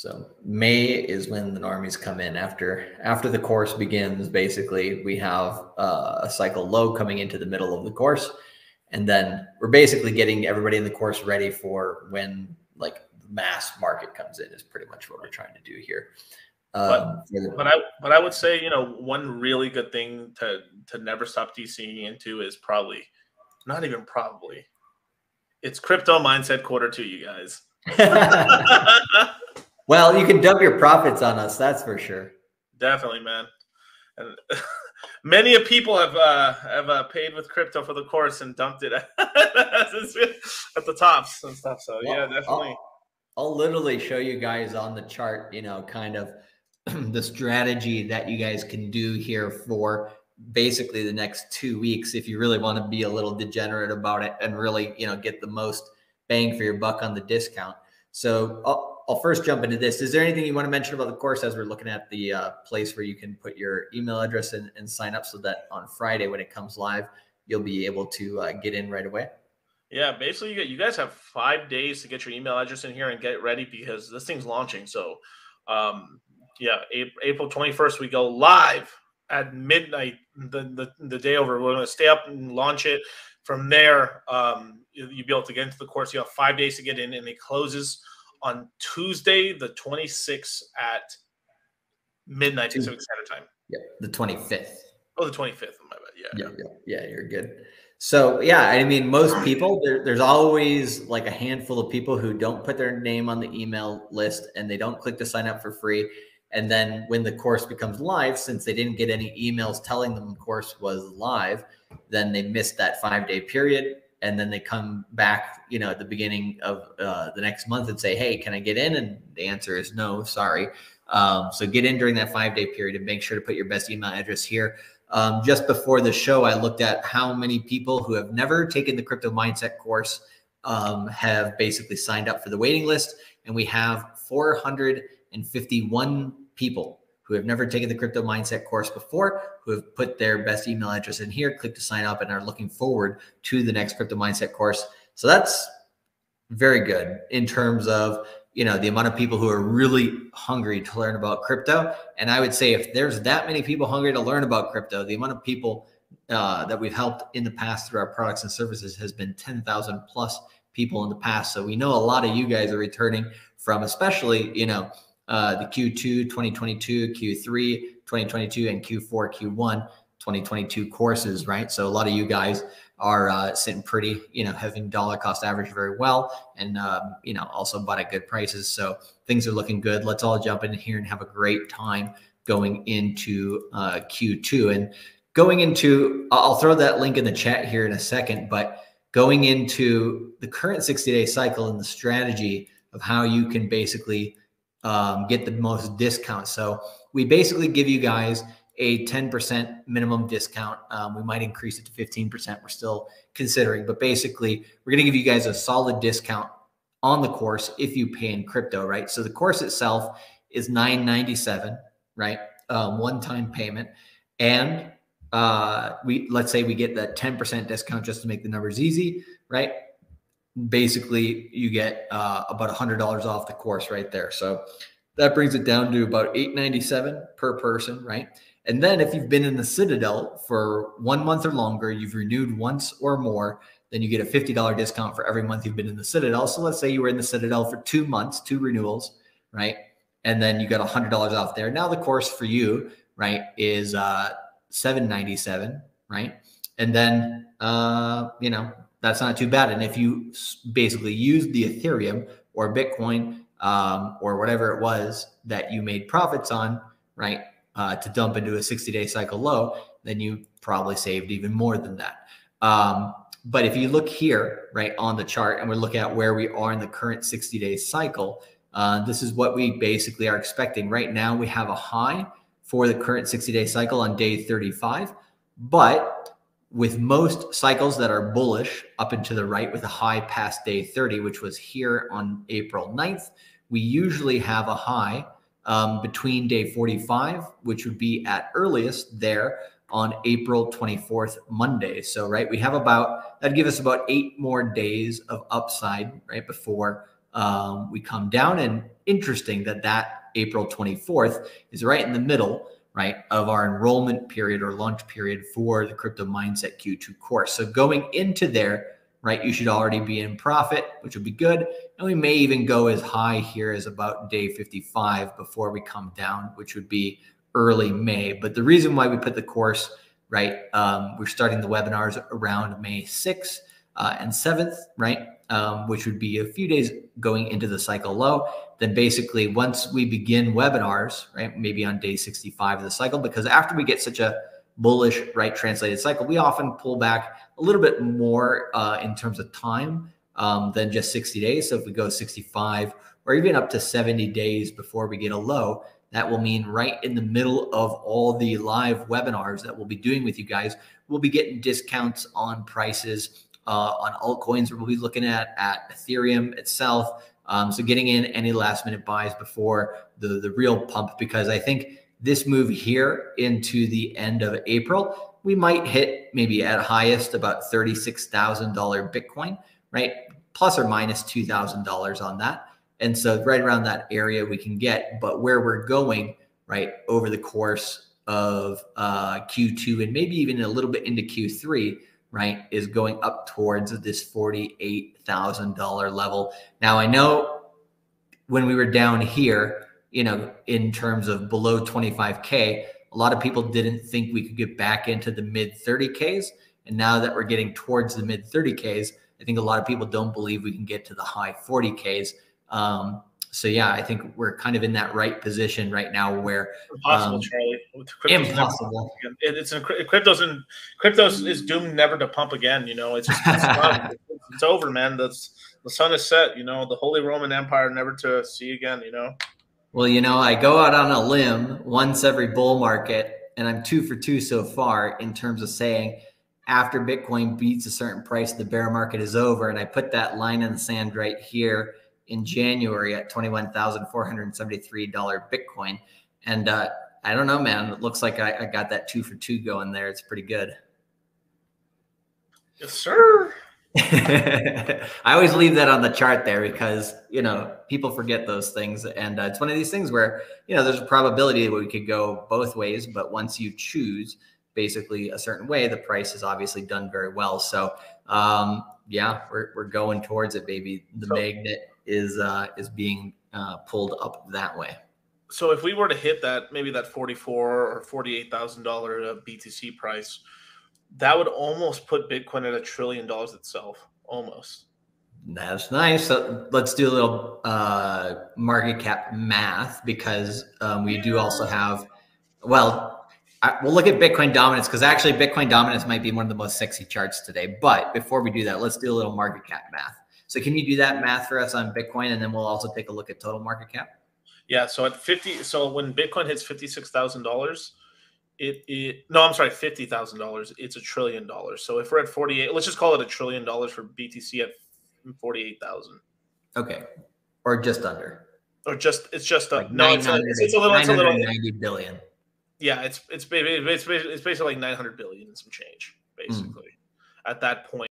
So May is when the normies come in after after the course begins. Basically, we have uh, a cycle low coming into the middle of the course, and then we're basically getting everybody in the course ready for when like mass market comes in. Is pretty much what we're trying to do here. Um, but, but I but I would say you know one really good thing to to never stop DCing into is probably not even probably it's crypto mindset quarter two, you guys. well, you can dump your profits on us, that's for sure. Definitely, man. And many of people have uh, have uh, paid with crypto for the course and dumped it at the tops and stuff. So well, yeah, definitely. I'll, I'll literally show you guys on the chart, you know, kind of the strategy that you guys can do here for basically the next two weeks if you really want to be a little degenerate about it and really you know get the most bang for your buck on the discount so i'll, first jump into this is there anything you want to mention about the course as we're looking at the uh, place where you can put your email address and, and sign up so that on friday when it comes live you'll be able to uh, get in right away yeah basically you, guys have five days to get your email address in here and get ready because this thing's launching so um, yeah april 21st we go live at midnight the, the, the day over. We're going to stay up and launch it. From there, um, you, will be able to get into the course. You have five days to get in, and it closes on Tuesday, the 26th at midnight Pacific Standard Time. Yeah, the 25th. Oh, the 25th. My bad. Yeah. Yeah, yeah, yeah. You're good. So yeah, I mean, most people there, there's always like a handful of people who don't put their name on the email list and they don't click to sign up for free and then when the course becomes live, since they didn't get any emails telling them the course was live, then they missed that five day period. And then they come back, you know, at the beginning of uh, the next month and say, "Hey, can I get in?" And the answer is no. Sorry. Um, so get in during that five day period and make sure to put your best email address here. Um, just before the show, I looked at how many people who have never taken the crypto mindset course um, have basically signed up for the waiting list, and we have 451 people who have never taken the crypto mindset course before, who have put their best email address in here, click to sign up, and are looking forward to the next crypto mindset course. So that's very good in terms of you know the amount of people who are really hungry to learn about crypto. And I would say if there's that many people hungry to learn about crypto, the amount of people uh, that we've helped in the past through our products and services has been 10,000 plus people in the past. So we know a lot of you guys are returning from, especially you know uh, the Q2 2022, Q3 2022, and Q4 Q1 2022 courses, right? So a lot of you guys are uh, sitting pretty, you know, having dollar cost average very well, and um, you know also bought at good prices. So things are looking good. Let's all jump in here and have a great time going into uh, Q2 and going into. I'll throw that link in the chat here in a second, but going into the current 60 day cycle and the strategy of how you can basically um, get the most discount. So we basically give you guys a 10% minimum discount. Um, we might increase it to 15%. We're still considering, but basically, we're going to give you guys a solid discount on the course if you pay in crypto, right? So the course itself is 997, right? Um, one-time payment, and uh, we let's say we get that 10% discount just to make the numbers easy, right? Basically you get uh, about a hundred dollars off the course right there. So that brings it down to about 897 per person, right? And then if you've been in the Citadel for one month or longer, you've renewed once or more, then you get a $50 discount for every month you've been in the Citadel. So let's say you were in the Citadel for two months, two renewals, right? And then you got a hundred dollars off there. Now the course for you, right, is uh 797, right? And then uh, you know, that's not too bad. And if you basically use the Ethereum or Bitcoin um, or whatever it was that you made profits on, right, uh, to dump into a 60 day cycle low, then you probably saved even more than that. Um, but if you look here, right, on the chart, and we look at where we are in the current 60 day cycle, uh, this is what we basically are expecting. Right now, we have a high for the current 60 day cycle on day 35, but with most cycles that are bullish up and to the right with a high past day 30, which was here on April 9th, we usually have a high um, between day 45, which would be at earliest there on April 24th, Monday. So, right, we have about, that'd give us about eight more days of upside, right, before um, we come down. And interesting that that April 24th is right in the middle, right, of our enrollment period or launch period for the Crypto Mindset Q2 course. So going into there, right, you should already be in profit, which would be good. And we may even go as high here as about day 55 before we come down, which would be early May. But the reason why we put the course, right, um, we're starting the webinars around May 6th uh, and 7th, right, um, which would be a few days going into the cycle low. Then basically, once we begin webinars, right, maybe on day 65 of the cycle, because after we get such a bullish, right, translated cycle, we often pull back a little bit more uh, in terms of time um, than just 60 days. So if we go 65 or even up to 70 days before we get a low, that will mean right in the middle of all the live webinars that we'll be doing with you guys, we'll be getting discounts on prices uh, on altcoins. We'll be looking at at Ethereum itself. Um, so getting in any last minute buys before the the real pump, because I think this move here into the end of April, we might hit maybe at highest about thirty six thousand dollar Bitcoin, right? Plus or minus two thousand dollars on that. And so right around that area we can get, but where we're going, right, over the course of uh, Q2 and maybe even a little bit into Q3, right, is going up towards this $48,000 level. Now I know when we were down here, you know, in terms of below 25K, a lot of people didn't think we could get back into the mid 30Ks. And now that we're getting towards the mid 30Ks, I think a lot of people don't believe we can get to the high 40Ks. Um, so yeah, I think we're kind of in that right position right now where impossible, um, Charlie. Impossible. It, it's in, crypto's and crypto's is doomed never to pump again. You know, it's just, it's, it's, over, man. That's the sun is set. You know, the Holy Roman Empire never to see again. You know. Well, you know, I go out on a limb once every bull market, and I'm two for two so far in terms of saying after Bitcoin beats a certain price, the bear market is over. And I put that line in the sand right here in January at $21,473 Bitcoin. And uh, I don't know, man. It looks like I, I, got that two for two going there. It's pretty good. Yes, sir. I always leave that on the chart there because, you know, people forget those things. And uh, it's one of these things where, you know, there's a probability that we could go both ways. But once you choose basically a certain way, the price is obviously done very well. So, um, yeah, we're, we're going towards it, baby. The so, magnet is uh, is being uh, pulled up that way. So if we were to hit that maybe that forty four or forty eight thousand dollar uh, BTC price, that would almost put Bitcoin at a trillion dollars itself, almost. That's nice. So let's do a little uh, market cap math because um, we do also have, well, I, we'll look at Bitcoin dominance because actually Bitcoin dominance might be one of the most sexy charts today. But before we do that, let's do a little market cap math. So can you do that math for us on Bitcoin, and then we'll also take a look at total market cap? Yeah. So at fifty, so when Bitcoin hits fifty six thousand dollars, it it no, I'm sorry, fifty thousand dollars. It's a trillion dollars. So if we're at forty eight, let's just call it a trillion dollars for BTC at forty eight thousand. Okay, or just under. Or just it's just a like no, it's a, it's, a little, it's a little ninety billion. Yeah, it's it's it's it's basically like nine hundred billion and some change, basically, mm. at that point.